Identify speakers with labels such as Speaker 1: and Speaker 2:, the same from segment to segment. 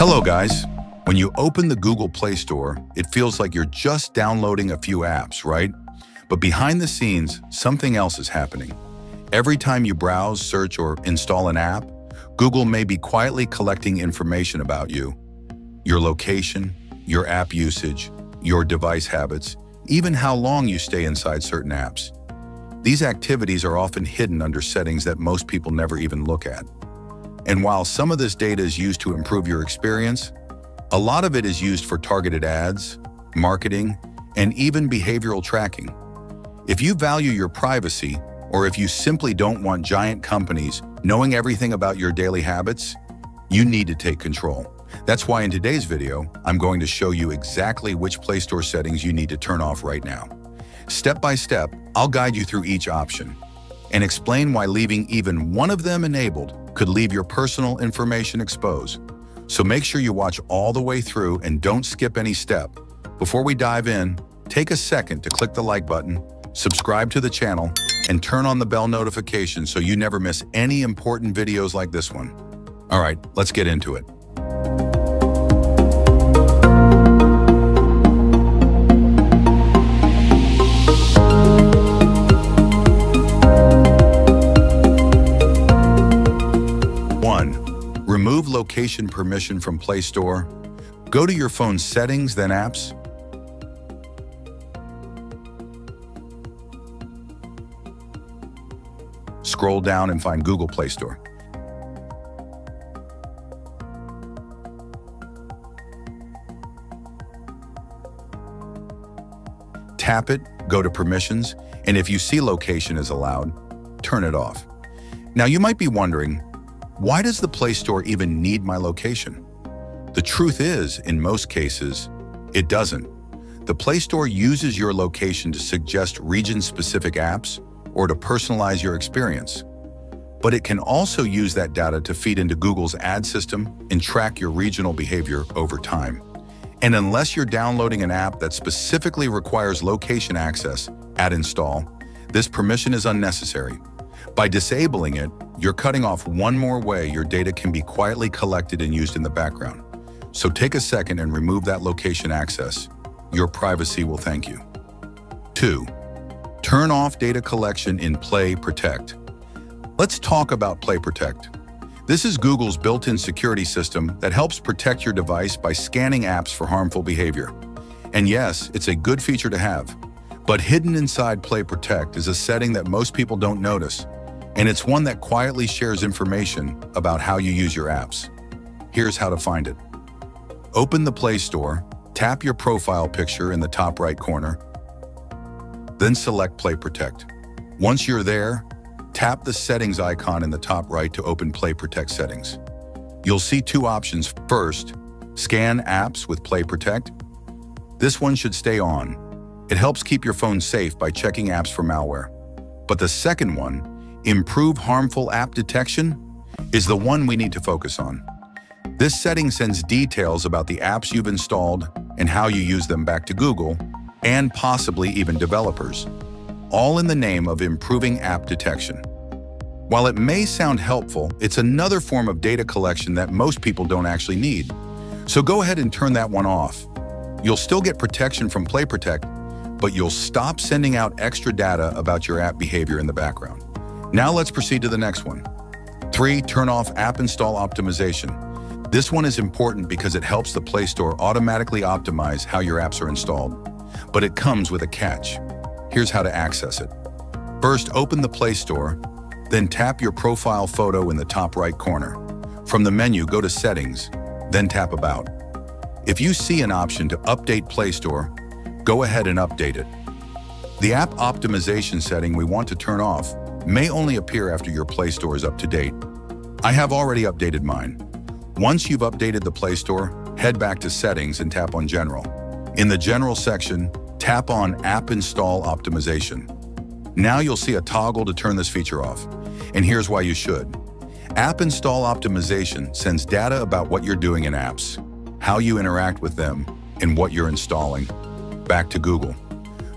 Speaker 1: Hello guys. When you open the Google Play Store, it feels like you're just downloading a few apps, right? But behind the scenes, something else is happening. Every time you browse, search, or install an app, Google may be quietly collecting information about you. Your location, your app usage, your device habits, even how long you stay inside certain apps. These activities are often hidden under settings that most people never even look at. And while some of this data is used to improve your experience, a lot of it is used for targeted ads, marketing, and even behavioral tracking. If you value your privacy, or if you simply don't want giant companies knowing everything about your daily habits, you need to take control. That's why in today's video, I'm going to show you exactly which Play Store settings you need to turn off right now. Step by step, I'll guide you through each option and explain why leaving even one of them enabled could leave your personal information exposed. So make sure you watch all the way through and don't skip any step. Before we dive in, take a second to click the like button, subscribe to the channel, and turn on the bell notification so you never miss any important videos like this one. All right, let's get into it. Location permission from Play Store. Go to your phone's settings, then apps. Scroll down and find Google Play Store. Tap it, go to Permissions, and if you see location is allowed, turn it off. Now you might be wondering, why does the Play Store even need my location? The truth is, in most cases, it doesn't. The Play Store uses your location to suggest region-specific apps or to personalize your experience. But it can also use that data to feed into Google's ad system and track your regional behavior over time. And unless you're downloading an app that specifically requires location access at install, this permission is unnecessary. By disabling it, you're cutting off one more way your data can be quietly collected and used in the background. So take a second and remove that location access. Your privacy will thank you. 2. Turn off data collection in Play Protect. Let's talk about Play Protect. This is Google's built-in security system that helps protect your device by scanning apps for harmful behavior. And yes, it's a good feature to have. But hidden inside Play Protect is a setting that most people don't notice, and it's one that quietly shares information about how you use your apps. Here's how to find it. Open the Play Store, tap your profile picture in the top right corner, then select Play Protect. Once you're there, tap the settings icon in the top right to open Play Protect settings. You'll see two options. First, scan apps with Play Protect. This one should stay on. It helps keep your phone safe by checking apps for malware. But the second one, Improve harmful app detection is the one we need to focus on. This setting sends details about the apps you've installed and how you use them back to Google, and possibly even developers, all in the name of improving app detection. While it may sound helpful, it's another form of data collection that most people don't actually need. So go ahead and turn that one off. You'll still get protection from Play Protect, but you'll stop sending out extra data about your app behavior in the background. Now let's proceed to the next one. Three, turn off app install optimization. This one is important because it helps the Play Store automatically optimize how your apps are installed. But it comes with a catch. Here's how to access it. First, open the Play Store, then tap your profile photo in the top right corner. From the menu, go to Settings, then tap About. If you see an option to update Play Store, go ahead and update it. The app optimization setting we want to turn off may only appear after your Play Store is up to date. I have already updated mine. Once you've updated the Play Store, head back to Settings and tap on General. In the General section, tap on App Install Optimization. Now you'll see a toggle to turn this feature off. And here's why you should. App Install Optimization sends data about what you're doing in apps, how you interact with them, and what you're installing, back to Google.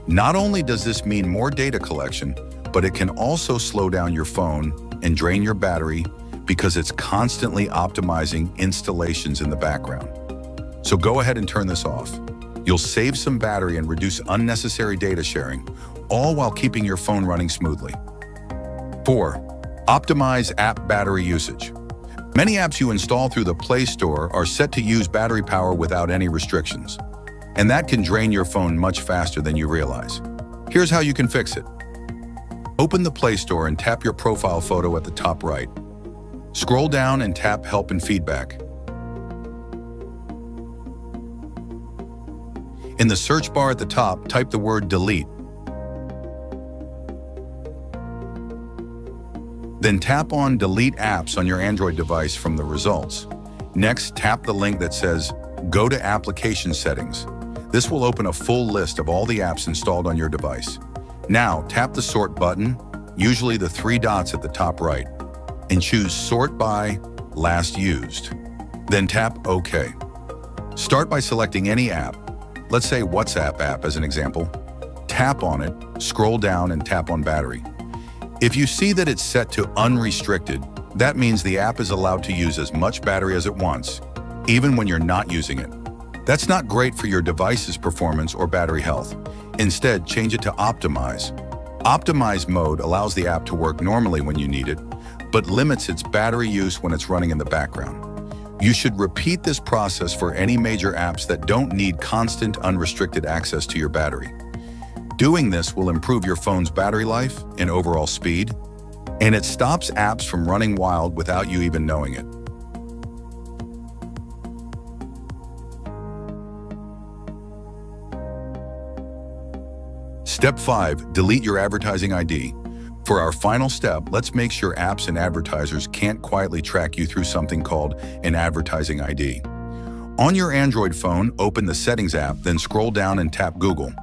Speaker 1: Not only does this mean more data collection, but it can also slow down your phone and drain your battery, because it's constantly optimizing installations in the background. So go ahead and turn this off. You'll save some battery and reduce unnecessary data sharing, all while keeping your phone running smoothly. 4. Optimize app battery usage. Many apps you install through the Play Store are set to use battery power without any restrictions, and that can drain your phone much faster than you realize. Here's how you can fix it. Open the Play Store and tap your profile photo at the top right. Scroll down and tap Help and Feedback. In the search bar at the top, type the word delete. Then tap on Delete Apps on your Android device from the results. Next, tap the link that says Go to Application Settings. This will open a full list of all the apps installed on your device. Now, tap the Sort button, usually the three dots at the top right, and choose Sort by Last Used. Then tap OK. Start by selecting any app, let's say WhatsApp app as an example. Tap on it, scroll down and tap on Battery. If you see that it's set to unrestricted, that means the app is allowed to use as much battery as it wants, even when you're not using it. That's not great for your device's performance or battery health. Instead, change it to Optimize. Optimize mode allows the app to work normally when you need it, but limits its battery use when it's running in the background. You should repeat this process for any major apps that don't need constant unrestricted access to your battery. Doing this will improve your phone's battery life and overall speed, and it stops apps from running wild without you even knowing it. Step 5. Delete your advertising ID. For our final step, let's make sure apps and advertisers can't quietly track you through something called an advertising ID. On your Android phone, open the Settings app, then scroll down and tap Google.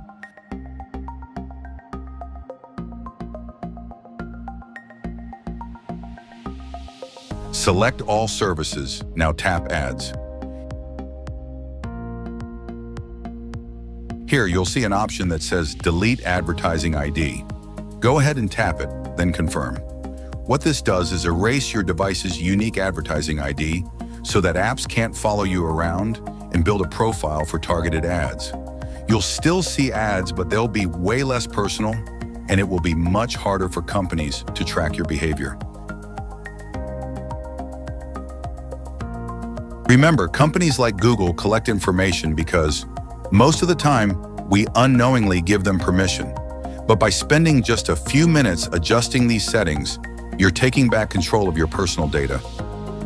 Speaker 1: Select all services, now tap Ads. Here you'll see an option that says Delete Advertising ID. Go ahead and tap it, then confirm. What this does is erase your device's unique advertising ID so that apps can't follow you around and build a profile for targeted ads. You'll still see ads, but they'll be way less personal and it will be much harder for companies to track your behavior. Remember, companies like Google collect information because most of the time, we unknowingly give them permission. But by spending just a few minutes adjusting these settings, you're taking back control of your personal data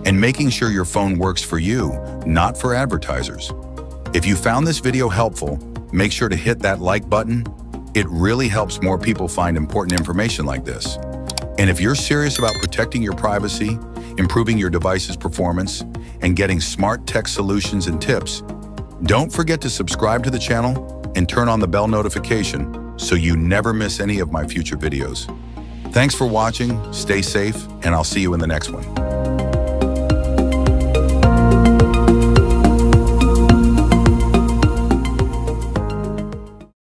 Speaker 1: and making sure your phone works for you, not for advertisers. If you found this video helpful, make sure to hit that like button. It really helps more people find important information like this. And if you're serious about protecting your privacy, improving your device's performance, and getting smart tech solutions and tips, don't forget to subscribe to the channel and turn on the bell notification so you never miss any of my future videos. Thanks for watching, stay safe, and I'll see you in the next one.